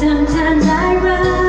Sometimes I run.